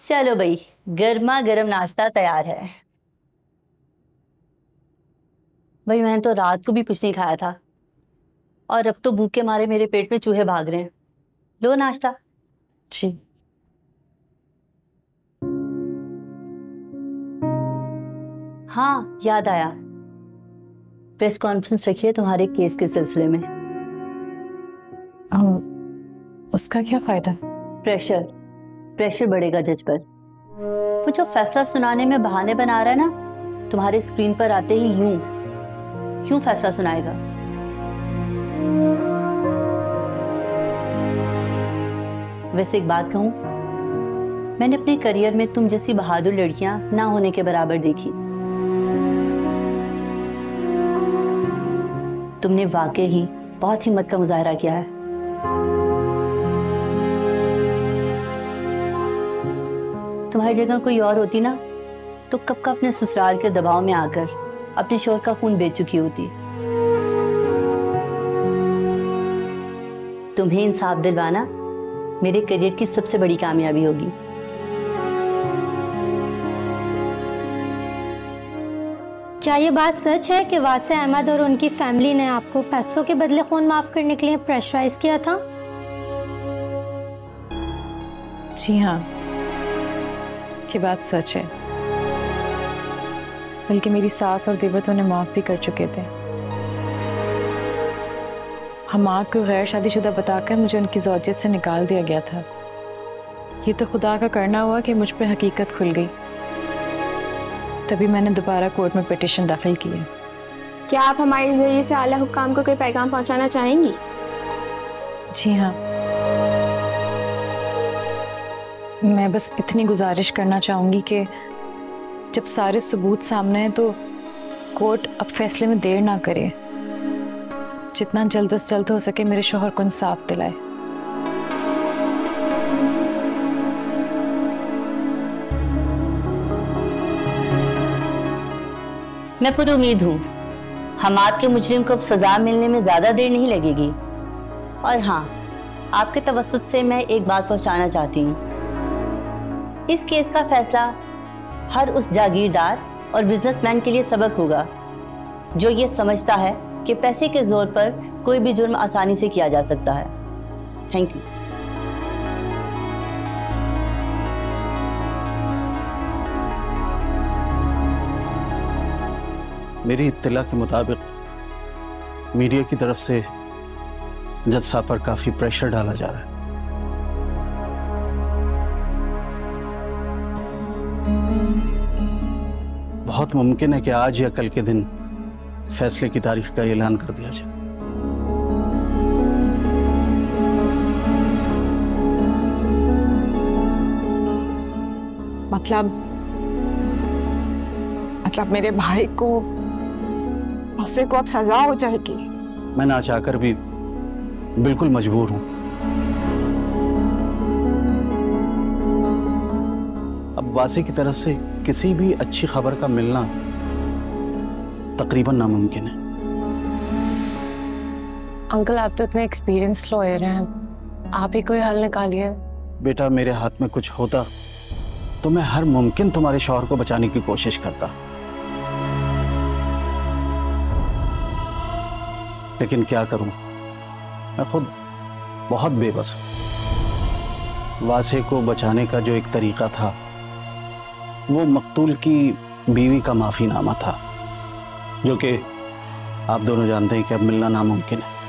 चलो भाई गर्मा गर्म नाश्ता तैयार है। भाई मैंने तो रात को भी कुछ नहीं खाया था। और अब तो भूखे मारे मेरे पेट में चूहे भाग रहे हैं। लो नाश्ता। जी। हाँ याद आया। प्रेस कॉन्फ्रेंस रखी है तुम्हारे केस के सिलसिले में। अब उसका क्या फ़ायदा? प्रेशर। प्रेशर बढ़ेगा जज पर। वो जो फैसला सुनाने में बहाने बना रहा है ना, तुम्हारे स्क्रीन पर आते ही यूँ यूँ फैसला सुनाएगा। वैसे एक बात कहूँ, मैंने अपने करियर में तुम जैसी बहादुर लड़कियाँ ना होने के बराबर देखी। तुमने वाकई ही बहुत हिम्मत का मुजाहरा किया है। तुम्हारी जगह कोई और होती ना तो कब का अपने ससुराल के दबाव में आकर अपने शोर का खून बेच चुकी होती? तुम्हें इंसाफ दिलवाना मेरे करियर की सबसे बड़ी कामयाबी होगी। क्या ये बात सच है कि वासे अहमद और उनकी फैमिली ने आपको पैसों के बदले खून माफ़ करने के लिए प्रेशराइज किया था? जी हाँ। ये बात सच है। बल्कि मेरी सास और देवर तो उन्हें माफ़ भी कर चुके थे। हमाद को गैर शादीशुदा बताकर मुझे उनकी जौजियत से निकाल दिया गया था। ये तो खुदा का करना हुआ कि मुझ पर हकीकत खुल गई। तभी मैंने दोबारा कोर्ट में पिटिशन दाखिल की है क्या आप हमारे ज़रिए से आला हुक्काम को कोई पैगाम पहुंचाना चाहेंगी? जी हाँ। मैं बस इतनी गुजारिश करना चाहूँगी कि जब सारे सबूत सामने हैं तो कोर्ट अब फैसले में देर ना करे। जितना जल्द से जल्द हो सके मेरे शोहर को इंसाफ दिलाए। मैं पुर उम्मीद हूँ हमाद के मुजरिम को अब सजा मिलने में ज़्यादा देर नहीं लगेगी। और हाँ आपके तवसत से मैं एक बात पहुंचाना चाहती हूँ। इस केस का फैसला हर उस जागीरदार और बिजनेसमैन के लिए सबक होगा, जो ये समझता है कि पैसे के ज़ोर पर कोई भी जुर्म आसानी से किया जा सकता है। थैंक यू मेरी इत्तला के मुताबिक मीडिया की तरफ़ से जज साहब पर काफ़ी प्रेशर डाला जा रहा है। बहुत मुमकिन है कि आज या कल के दिन फैसले की तारीख का ऐलान कर दिया जाए। मतलब मतलब मेरे भाई को उसे को अब सजा हो जाएगी। मैं ना चाहकर भी बिल्कुल मजबूर हूँ। वासे की तरफ़ से किसी भी अच्छी खबर का मिलना तकरीबन नामुमकिन है। अंकल आप तो इतने एक्सपीरियंस लॉयर हैं। आप ही कोई हल निकालिए। बेटा मेरे हाथ में कुछ होता तो मैं हर मुमकिन तुम्हारे शौहर को बचाने की कोशिश करता। लेकिन क्या करूँ? मैं खुद बहुत बेबस हूँ। वासे को बचाने का जो एक तरीका था वो मकतूल की बीवी का माफीनामा था, जो कि आप दोनों जानते हैं कि अब मिलना नामुमकिन है।